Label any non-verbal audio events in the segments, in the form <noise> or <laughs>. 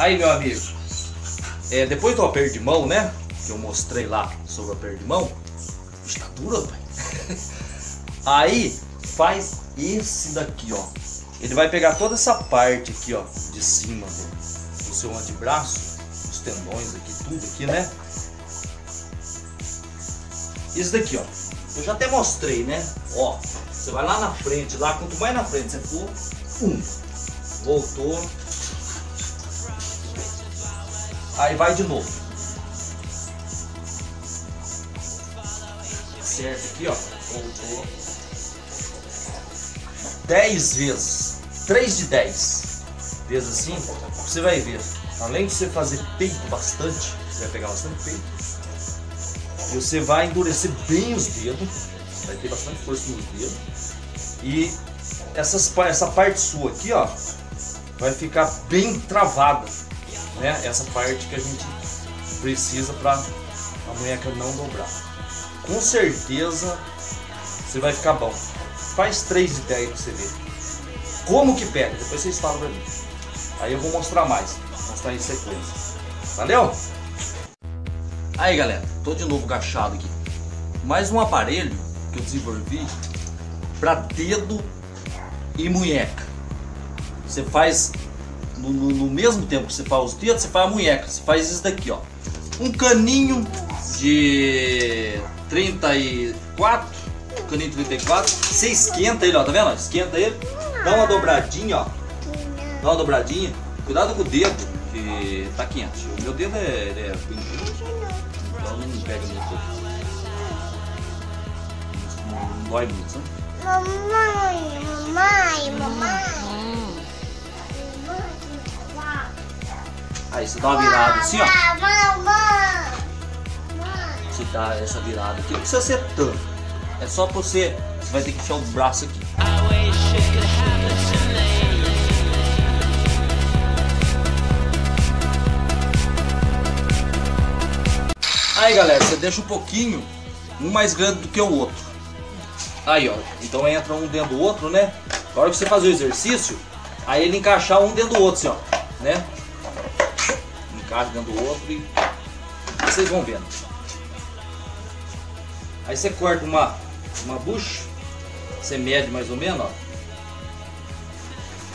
Aí, meu amigo, é, depois do aperto de mão, né? Que eu mostrei lá sobre o aperto de mão. Está duro, pai. <laughs> Aí, faz esse daqui, ó. Ele vai pegar toda essa parte aqui, ó, de cima do, do seu antebraço, os tendões aqui, tudo aqui, né? Isso daqui, ó. Eu já até mostrei, né? Ó, você vai lá na frente, lá, quanto mais na frente você for, um, voltou, aí vai de novo. Certo aqui, ó, voltou. 10 vezes, 3 de 10 vezes assim, você vai ver, além de você fazer peito bastante, você vai pegar bastante peito, e você vai endurecer bem os dedos, vai ter bastante força nos dedos, e essas, essa parte sua aqui, ó, vai ficar bem travada, né? Essa parte que a gente precisa para a munheca não dobrar. Com certeza você vai ficar bom. Faz 3 de 10 pra você ver. Como que pega? Depois você instala pra mim. Aí eu vou mostrar mais. Vou mostrar em sequência. Valeu? Aí galera, tô de novo agachado aqui. Mais um aparelho que eu desenvolvi para dedo e munheca. Você faz no, no, no, mesmo tempo que você faz os dedos, você faz a munheca. Você faz isso daqui, ó. Um caninho de 34, um caninho de 34. Você esquenta ele, ó, tá vendo? Esquenta ele, dá uma dobradinha, ó. Dá uma dobradinha. Cuidado com o dedo, que tá quente. O meu dedo é, é bem quente. Então não pega muito. Não, dói muito, sabe? Mamãe, mamãe, mamãe. Aí você dá uma virada assim, ó. Você dá essa virada aqui. Não precisa ser tanto. É só pra você. Você vai ter que enfiar o braço aqui. Aí galera, você deixa um pouquinho, um mais grande do que o outro. Aí ó, então entra um dentro do outro, né? Na hora que você fazer o exercício, aí ele encaixar um dentro do outro, assim, ó, né? Encaixa dentro do outro e vocês vão vendo. Aí você corta uma, uma bucha, você mede mais ou menos, ó.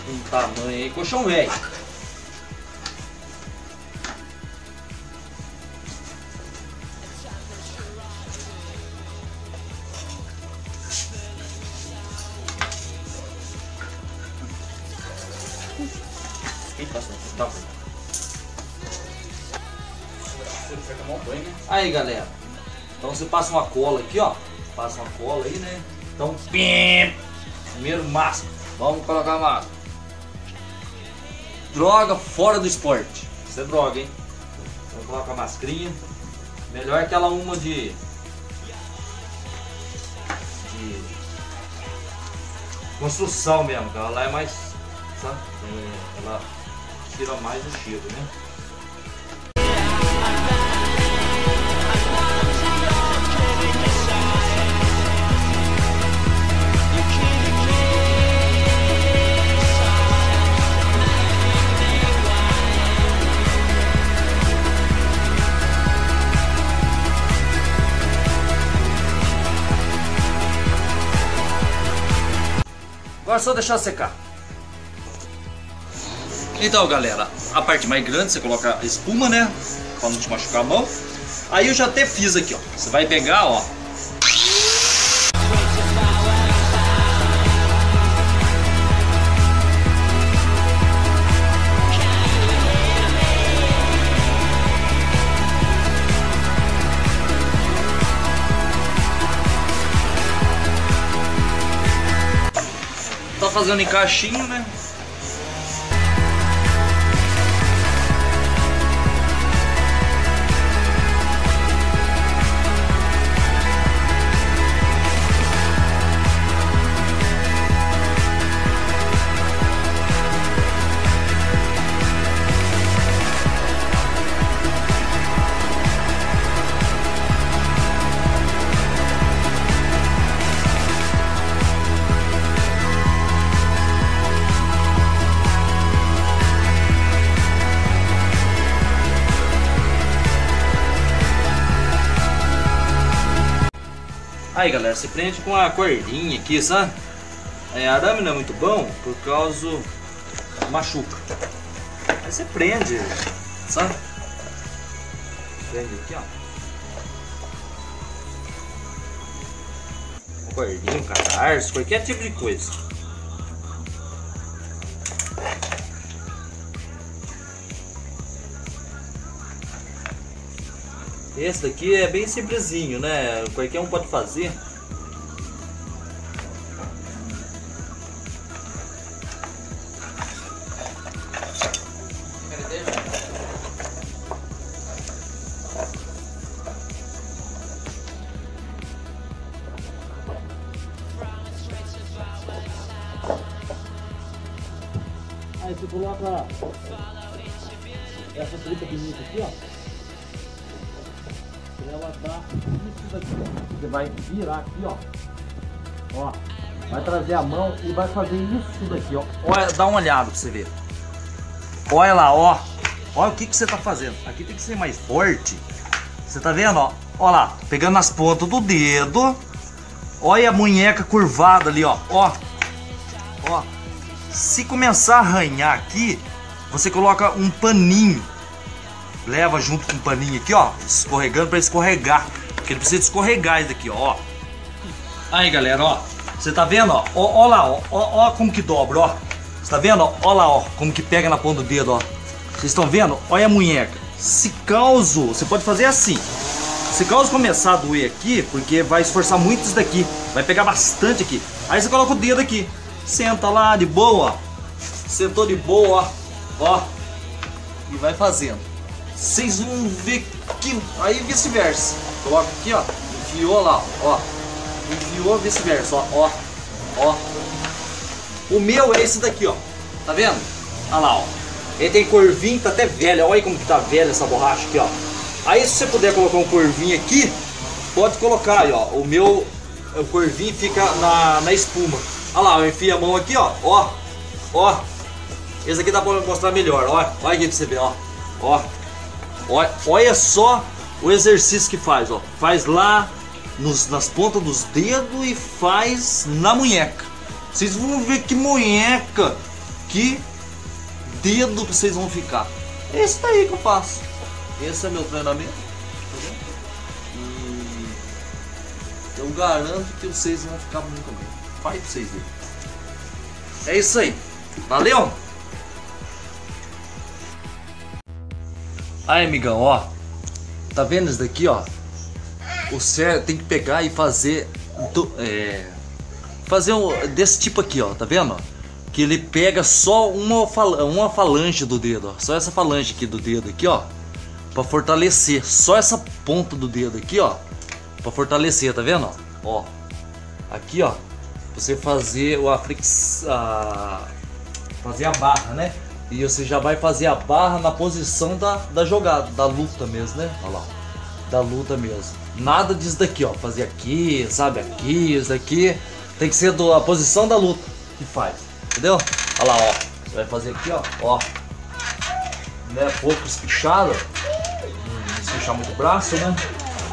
Um tamanho aí, colchão velho. Aí galera, então você passa uma cola aqui ó, passa uma cola aí né, então pim, primeiro máscara, vamos colocar máscara. Droga fora do esporte, isso é droga hein, então coloca a mascarinha, melhor aquela uma de, de construção mesmo, ela lá é mais, sabe, é, ela tira mais o cheiro né. Agora é só deixar secar. Então galera, a parte mais grande você coloca a espuma, né? Pra não te machucar a mão. Aí eu já até fiz aqui, ó. Você vai pegar, ó. Fazendo encaixinho, né? Aí galera, você prende com a cordinha aqui, sabe? É, arame não é muito bom por causa machuca. Aí você prende, sabe? Prende aqui, ó. Cordinho, cadarço, qualquer tipo de coisa. Esse daqui é bem simplesinho, né? Qualquer um pode fazer. Aí você coloca essa tripa bonita aqui, ó. Ela dar isso daqui. Você vai virar aqui, ó. Ó. Vai trazer a mão e vai fazer isso daqui, ó. Olha, dá uma olhada pra você ver. Olha lá, ó. Olha o que, que você tá fazendo. Aqui tem que ser mais forte. Você tá vendo, ó? Olha lá, pegando nas pontas do dedo. Olha a munheca curvada ali, ó. Ó. Ó. Se começar a arranhar aqui, você coloca um paninho. Leva junto com o paninho aqui, ó. Escorregando para escorregar. Porque ele precisa escorregar isso daqui, ó. Aí, galera, ó. Você tá vendo, ó? Ó, ó lá, ó. ó. Ó como que dobra, ó. Você tá vendo, ó? Ó lá, ó. Como que pega na ponta do dedo, ó. Vocês estão vendo? Olha a munheca. Se causo, você pode fazer assim. Se causa começar a doer aqui, porque vai esforçar muito isso daqui. Vai pegar bastante aqui. Aí você coloca o dedo aqui. Senta lá de boa. Sentou de boa, ó. Ó. E vai fazendo. Vocês vão ver que. Aí vice-versa. Coloca aqui, ó. Enfiou lá, ó. Enfiou vice-versa, ó. Ó. Ó. O meu é esse daqui, ó. Tá vendo? Olha lá, ó. Ele tem corvinho, tá até velho. Olha aí como que tá velha essa borracha aqui, ó. Aí se você puder colocar um corvinho aqui, pode colocar aí, ó. O meu o corvinho fica na, na espuma. Olha lá, eu enfio a mão aqui, ó. Ó. Ó. Esse aqui dá pra mostrar melhor. Ó. Olha aqui pra você ver, ó. Ó. Olha, só o exercício que faz, ó. Faz lá nos, nas pontas dos dedos e faz na munheca. Vocês vão ver que munheca, que dedo que vocês vão ficar. Esse daí que eu faço. Esse é meu treinamento. tá? E eu garanto que vocês vão ficar muito bem. Faz pra vocês verem. É isso aí. Valeu? Aí, amigão, ó. Tá vendo isso daqui, ó? O certo tem que pegar e fazer. do- é, fazer um, desse tipo aqui, ó. Tá vendo? Que ele pega só uma, uma falange do dedo, ó. Só essa falange aqui do dedo aqui, ó. Pra fortalecer. Só essa ponta do dedo aqui, ó. Pra fortalecer, tá vendo? Ó. Aqui, ó. Você fazer a- fazer a barra, né? E você já vai fazer a barra na posição da, da jogada, da luta mesmo, né? Olha lá. Da luta mesmo. Nada disso daqui, ó. Fazer aqui, sabe? Aqui, isso daqui. Tem que ser do, a posição da luta que faz. Entendeu? Olha lá, ó. Você vai fazer aqui, ó. Ó. Né? Pouco espichado. Não espichar muito o braço, né?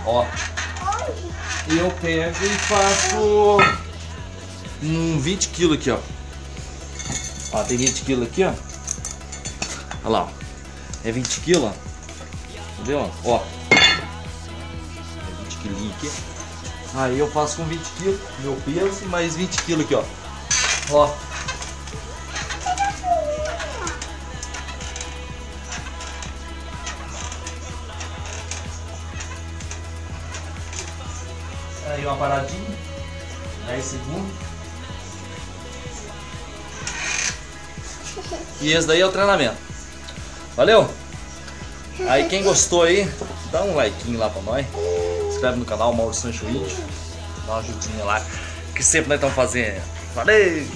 Ó. E eu pego e faço um 20 kg aqui, ó. Ó, tem 20 kg aqui, ó. Olha lá, ó. É 20 kg, ó. Entendeu? Ó. É 20 kg aqui. Aí eu faço com 20 kg, meu peso, mais 20 kg aqui, ó. Ó. Aí uma paradinha. 10 segundos. E esse daí é o treinamento. Valeu? Aí quem gostou aí, dá um like lá pra nós. Se inscreve no canal Mauro Sancho Índio. Dá uma ajudinha lá. Que sempre nós estamos fazendo. Valeu!